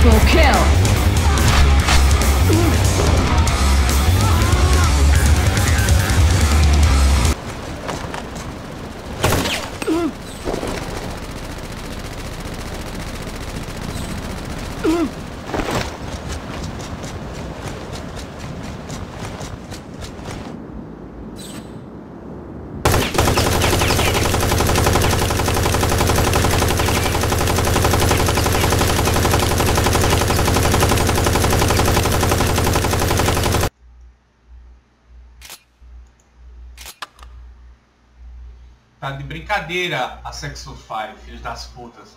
Triple kill! Brincadeira a Sexo Five, filhos das putas.